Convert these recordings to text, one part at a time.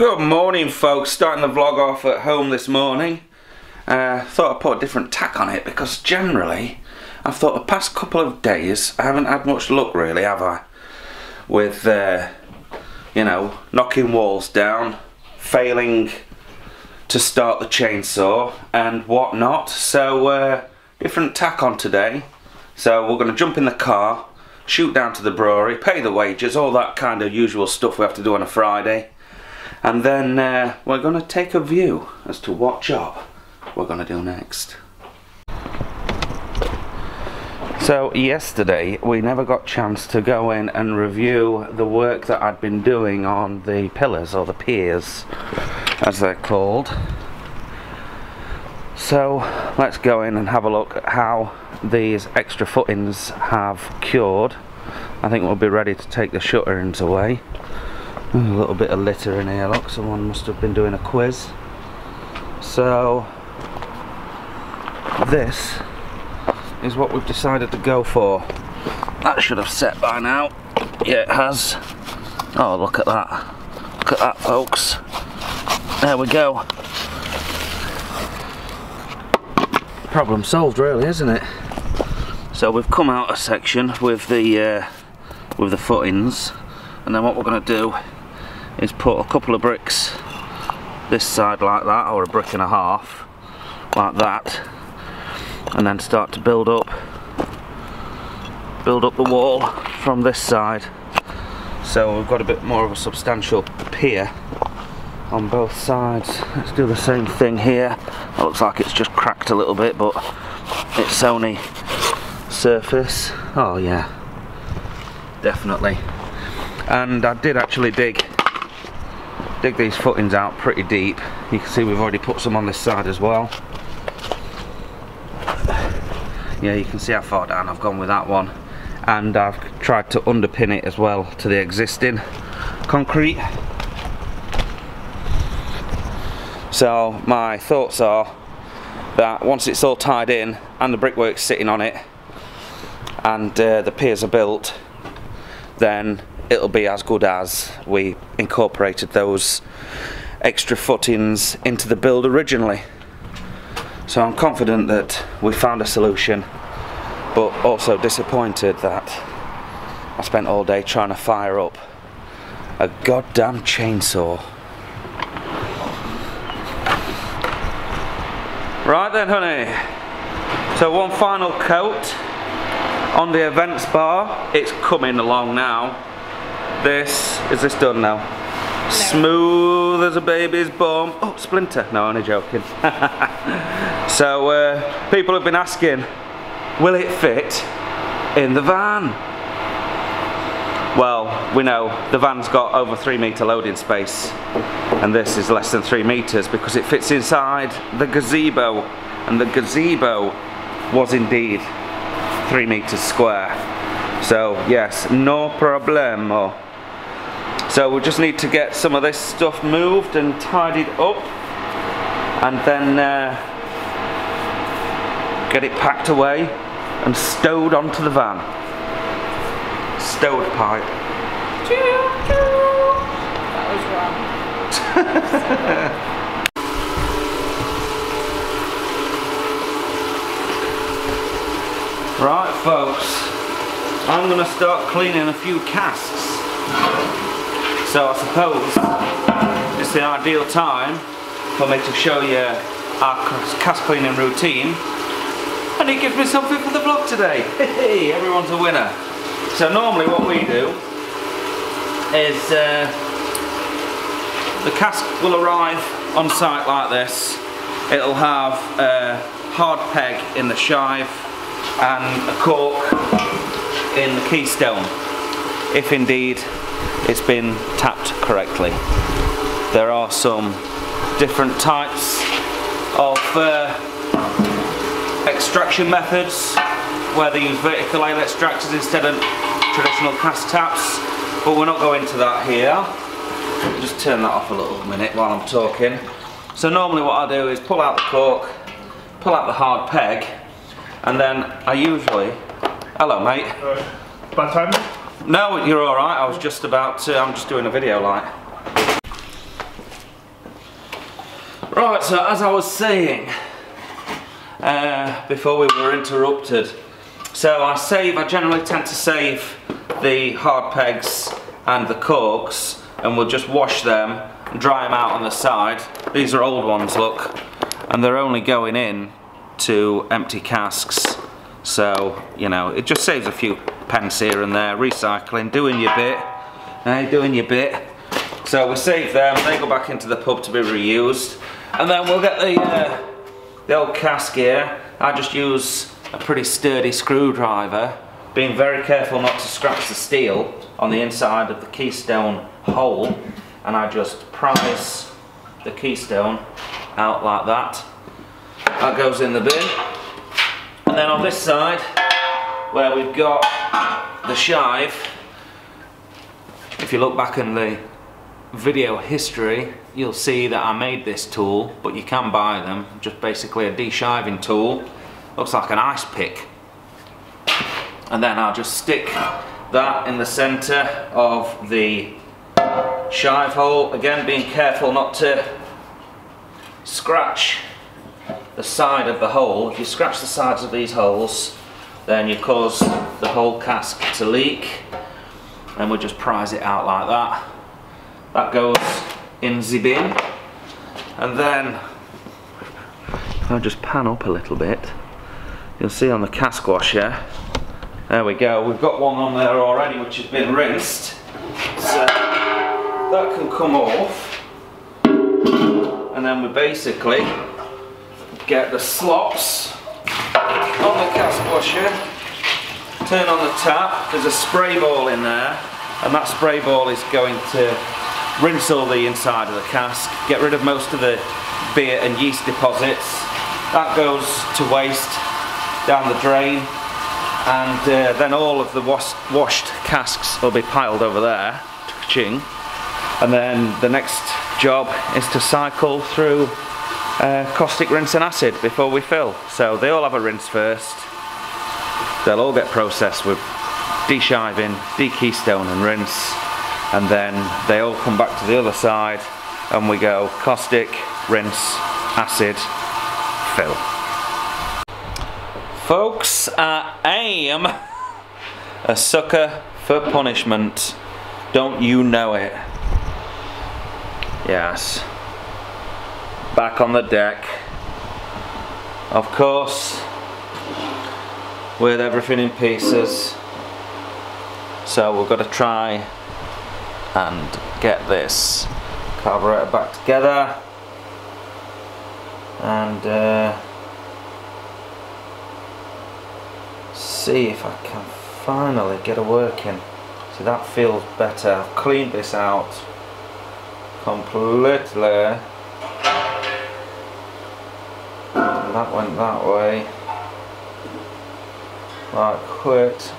Good morning folks, starting the vlog off at home this morning. Uh, thought I'd put a different tack on it because generally I've thought the past couple of days I haven't had much luck really have I? With uh, you know, knocking walls down, failing to start the chainsaw and whatnot. So uh, different tack on today. So we're going to jump in the car, shoot down to the brewery, pay the wages, all that kind of usual stuff we have to do on a Friday. And then uh, we're going to take a view as to what job we're going to do next. So yesterday we never got a chance to go in and review the work that I'd been doing on the pillars or the piers as they're called. So let's go in and have a look at how these extra footings have cured. I think we'll be ready to take the shutterings away. A little bit of litter in here, look, someone must have been doing a quiz. So, this is what we've decided to go for. That should have set by now. Yeah, it has. Oh, look at that. Look at that, folks. There we go. Problem solved, really, isn't it? So we've come out a section with the uh, with the footings, and then what we're going to do is put a couple of bricks this side like that or a brick and a half like that and then start to build up build up the wall from this side. So we've got a bit more of a substantial pier on both sides. Let's do the same thing here. It looks like it's just cracked a little bit but it's only surface. Oh yeah. Definitely. And I did actually dig dig these footings out pretty deep. You can see we've already put some on this side as well. Yeah you can see how far down I've gone with that one. And I've tried to underpin it as well to the existing concrete. So my thoughts are that once it's all tied in and the brickwork's sitting on it and uh, the piers are built then it'll be as good as we incorporated those extra footings into the build originally. So I'm confident that we found a solution, but also disappointed that I spent all day trying to fire up a goddamn chainsaw. Right then honey, so one final coat on the events bar, it's coming along now. This, is this done now? No. Smooth as a baby's bum. Oh, splinter. No, I'm only joking. so, uh, people have been asking, will it fit in the van? Well, we know the van's got over three metre loading space and this is less than three metres because it fits inside the gazebo and the gazebo was indeed three metres square. So yes, no problemo. So we'll just need to get some of this stuff moved and tidied up and then uh, get it packed away and stowed onto the van. Stowed pipe. That was wrong. right folks, I'm going to start cleaning a few casks. So I suppose it's the ideal time for me to show you our cask cleaning routine and it gives me something for the vlog today. Hey, everyone's a winner. So normally what we do is uh, the cask will arrive on site like this. It'll have a hard peg in the shive and a cork in the keystone if indeed it's been tapped correctly. There are some different types of uh, extraction methods where they use vertical ale extractors instead of traditional cask taps but we're not going to that here. Just turn that off a little minute while I'm talking. So normally what I do is pull out the cork, pull out the hard peg and then I usually... Hello mate. Uh, bad time? No, you're alright. I was just about to, I'm just doing a video like. Right, so as I was saying, uh, before we were interrupted, so I save, I generally tend to save the hard pegs and the corks and we'll just wash them and dry them out on the side. These are old ones, look, and they're only going in to empty casks. So, you know, it just saves a few pence here and there, recycling, doing your bit, eh, doing your bit. So we save them, they go back into the pub to be reused. And then we'll get the, uh, the old cask here. I just use a pretty sturdy screwdriver, being very careful not to scratch the steel on the inside of the keystone hole. And I just prise the keystone out like that. That goes in the bin. And then on this side, where we've got the shive, if you look back in the video history, you'll see that I made this tool, but you can buy them, just basically a de-shiving tool. Looks like an ice pick. And then I'll just stick that in the center of the shive hole. Again, being careful not to scratch the side of the hole. If you scratch the sides of these holes, then you cause the whole cask to leak. And we'll just prise it out like that. That goes in the bin. And then, if I just pan up a little bit, you'll see on the cask washer, there we go, we've got one on there already which has been rinsed. So that can come off. And then we basically get the slops on the cask washer, turn on the tap, there's a spray ball in there, and that spray ball is going to rinse all the inside of the cask, get rid of most of the beer and yeast deposits. That goes to waste down the drain and uh, then all of the was washed casks will be piled over there, ching. And then the next job is to cycle through uh, caustic rinse and acid before we fill. So they all have a rinse first. They'll all get processed with de-shiving, de-keystone and rinse and then they all come back to the other side and we go caustic, rinse, acid, fill. Folks, I am a sucker for punishment. Don't you know it? Yes. Back on the deck. Of course, with everything in pieces. So we've got to try and get this carburetor back together and uh, see if I can finally get it working. See that feels better. I've cleaned this out completely. That went that way. Right, quit.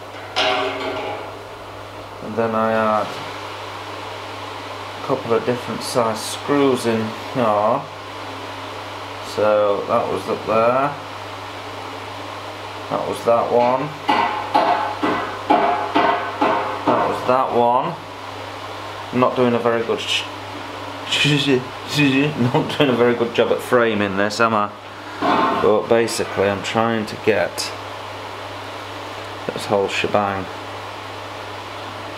And then I add a couple of different size screws in here. So that was up there. That was that one. That was that one. I'm not doing a very good not doing a very good job at framing this am I but basically I'm trying to get this whole shebang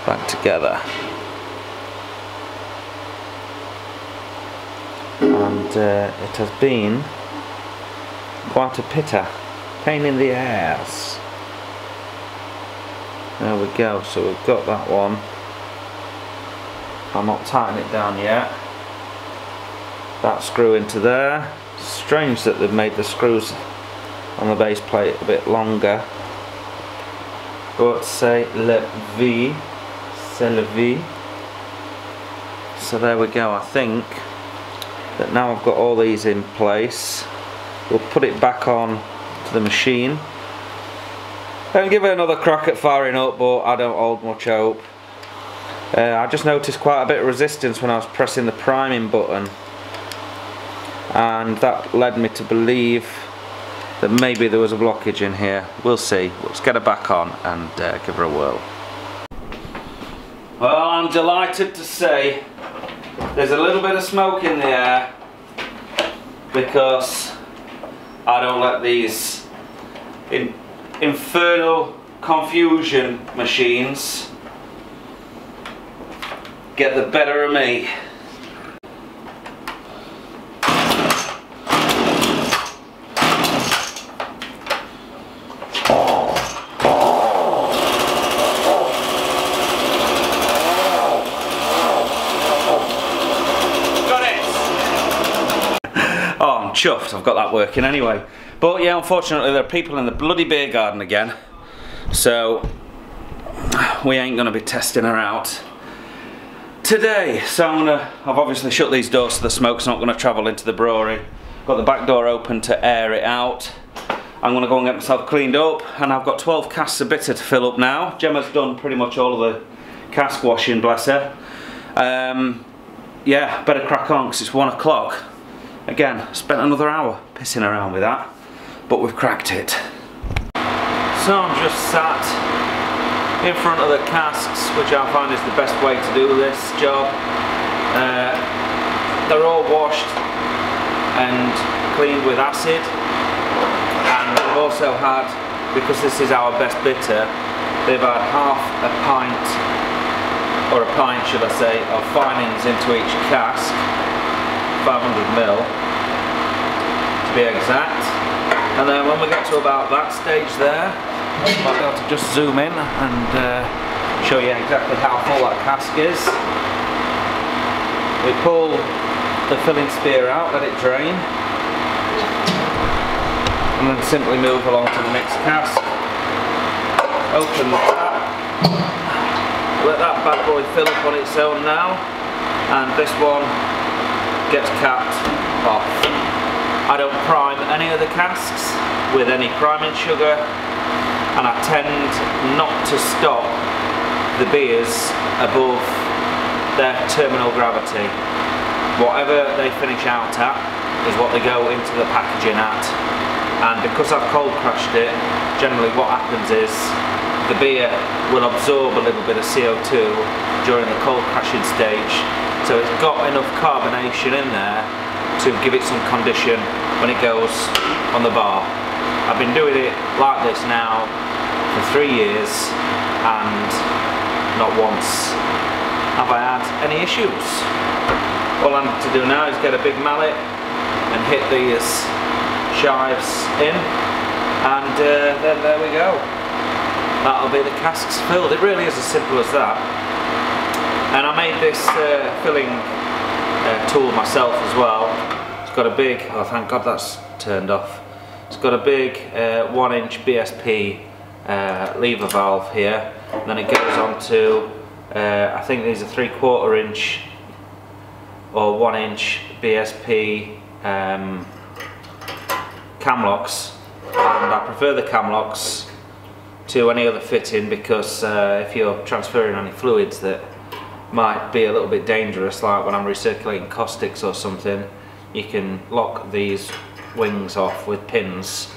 back together. And uh, it has been quite a pitter pain in the ass. There we go so we've got that one. I'm not tightening it down yet. That screw into there strange that they've made the screws on the base plate a bit longer. But say le vie c'est le so there we go I think. That now I've got all these in place we'll put it back on to the machine. And give it another crack at firing up but I don't hold much hope. Uh, I just noticed quite a bit of resistance when I was pressing the priming button and that led me to believe that maybe there was a blockage in here we'll see let's get her back on and uh, give her a whirl well I'm delighted to say there's a little bit of smoke in the air. because I don't let these in, infernal confusion machines get the better of me. Chuffed I've got that working anyway. But yeah, unfortunately there are people in the bloody beer garden again. So we ain't gonna be testing her out today. So I'm gonna, I've obviously shut these doors so the smoke's not gonna travel into the brewery. Got the back door open to air it out. I'm gonna go and get myself cleaned up and I've got 12 casks of bitter to fill up now. Gemma's done pretty much all of the cask washing, bless her. Um, yeah, better crack on because it's one o'clock. Again, spent another hour pissing around with that, but we've cracked it. So I'm just sat in front of the casks, which I find is the best way to do this job. Uh, they're all washed and cleaned with acid, and we've also had, because this is our best bitter, they've had half a pint, or a pint should I say, of finings into each cask 500 mil to be exact. And then when we get to about that stage there I'll be able to just zoom in and uh, show you exactly how full that cask is. We pull the filling spear out, let it drain and then simply move along to the next cask. Open the tap let that bad boy fill up on its own now and this one gets capped off. I don't prime any of the casks with any priming sugar and I tend not to stop the beers above their terminal gravity. Whatever they finish out at is what they go into the packaging at and because I've cold crashed it generally what happens is the beer will absorb a little bit of CO2 during the cold crashing stage so it's got enough carbonation in there to give it some condition when it goes on the bar. I've been doing it like this now for three years and not once have I had any issues. All I need to do now is get a big mallet and hit these shives in and uh, then there we go. That'll be the casks filled. It really is as simple as that. And I made this uh, filling uh, tool myself as well. It's got a big, oh thank God that's turned off. It's got a big uh, one inch BSP uh, lever valve here. And then it goes on to, uh, I think these are three quarter inch or one inch BSP um, cam locks. And I prefer the cam locks to any other fitting because uh, if you're transferring any fluids that might be a little bit dangerous like when I'm recirculating caustics or something you can lock these wings off with pins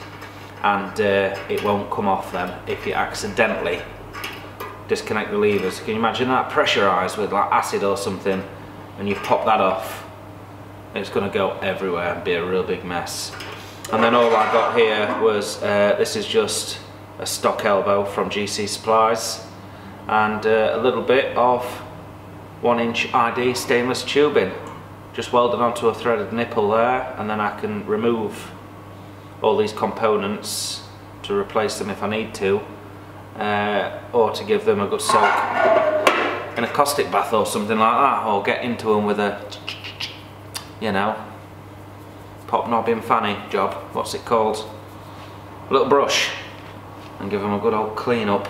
and uh, it won't come off them if you accidentally disconnect the levers. Can you imagine that pressurized with like acid or something and you pop that off it's going to go everywhere and be a real big mess. And then all I got here was, uh, this is just a stock elbow from GC Supplies and uh, a little bit of one inch ID stainless tubing. Just welded onto a threaded nipple there and then I can remove all these components to replace them if I need to uh, or to give them a good soak in a caustic bath or something like that or get into them with a you know pop knobbing fanny job what's it called? A little brush and give them a good old clean up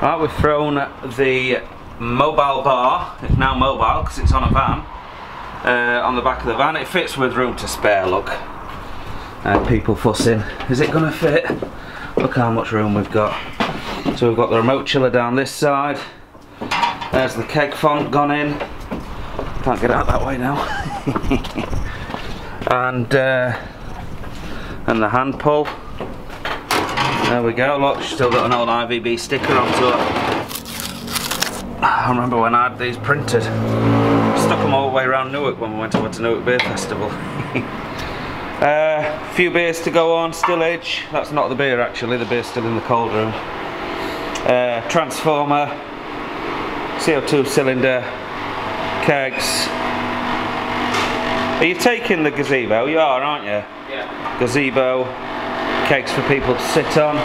Right, we've thrown the mobile bar, it's now mobile because it's on a van, uh, on the back of the van. It fits with room to spare, look. Uh, people fussing. Is it going to fit? Look how much room we've got. So we've got the remote chiller down this side. There's the keg font gone in. Can't get out that way now. and, uh, and the hand pull. There we go, look, still got an old IVB sticker onto it. I remember when I had these printed. Stuck them all the way around Newark when we went over to Newark Beer Festival. A uh, few beers to go on, stillage. That's not the beer actually, the beer's still in the cold room. Uh, transformer, CO2 cylinder, kegs. Are you taking the gazebo? You are, aren't you? Yeah. Gazebo, kegs for people to sit on.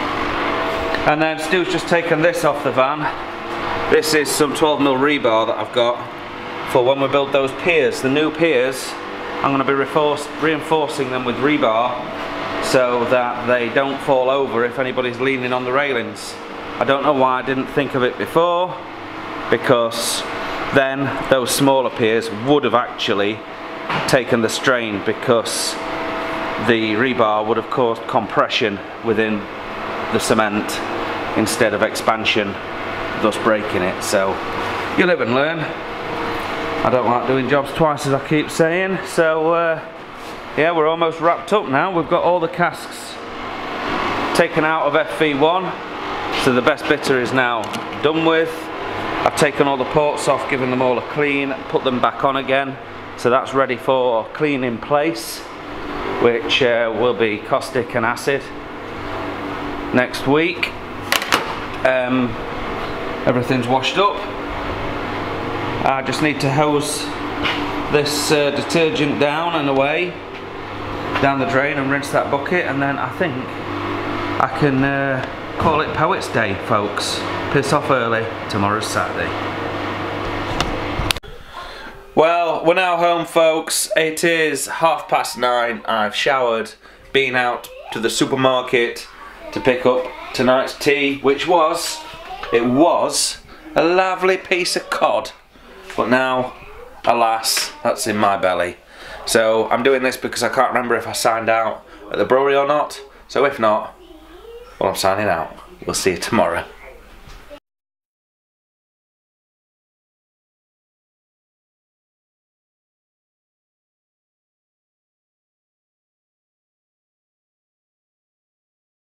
And then Stu's just taken this off the van. This is some 12mm rebar that I've got for when we build those piers, the new piers. I'm going to be reinforcing them with rebar so that they don't fall over if anybody's leaning on the railings. I don't know why I didn't think of it before because then those smaller piers would have actually taken the strain because the rebar would have caused compression within the cement instead of expansion thus breaking it. So you live and learn. I don't like doing jobs twice as I keep saying. So uh, yeah we're almost wrapped up now. We've got all the casks taken out of FV1 so the best bitter is now done with. I've taken all the ports off given them all a clean put them back on again. So that's ready for clean in place which uh, will be caustic and acid next week. Um, everything's washed up. I just need to hose this uh, detergent down and away down the drain and rinse that bucket and then I think I can uh, call it Poets Day folks. Piss off early. Tomorrow's Saturday well we're now home folks it is half past nine I've showered been out to the supermarket to pick up tonight's tea which was it was a lovely piece of cod but now, alas, that's in my belly. So I'm doing this because I can't remember if I signed out at the brewery or not. So if not, well I'm signing out. We'll see you tomorrow.